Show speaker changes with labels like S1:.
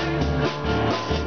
S1: Música